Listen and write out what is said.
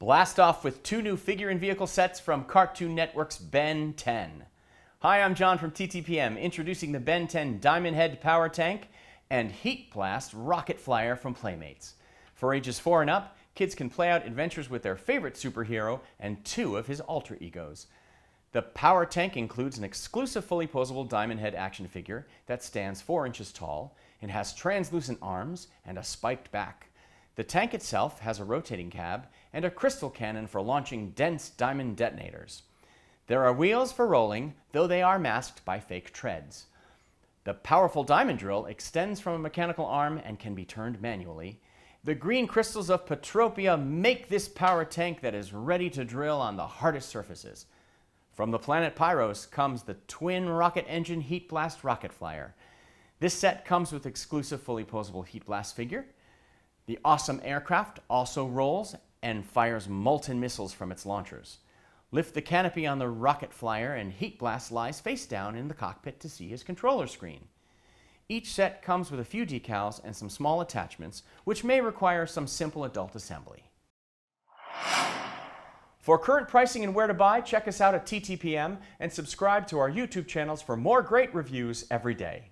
Blast off with two new figure and vehicle sets from Cartoon Network's Ben 10. Hi, I'm John from TTPM, introducing the Ben 10 Diamondhead Power Tank and Heatblast Rocket Flyer from Playmates. For ages 4 and up, kids can play out adventures with their favorite superhero and two of his alter egos. The power tank includes an exclusive fully posable Diamondhead action figure that stands 4 inches tall and has translucent arms and a spiked back. The tank itself has a rotating cab and a crystal cannon for launching dense diamond detonators. There are wheels for rolling, though they are masked by fake treads. The powerful diamond drill extends from a mechanical arm and can be turned manually. The green crystals of Petropia make this power tank that is ready to drill on the hardest surfaces. From the planet Pyros comes the twin rocket engine Heatblast rocket flyer. This set comes with exclusive fully posable Heatblast figure. The awesome aircraft also rolls and fires molten missiles from its launchers. Lift the canopy on the rocket flyer and Heatblast lies face down in the cockpit to see his controller screen. Each set comes with a few decals and some small attachments, which may require some simple adult assembly. For current pricing and where to buy, check us out at TTPM and subscribe to our YouTube channels for more great reviews every day.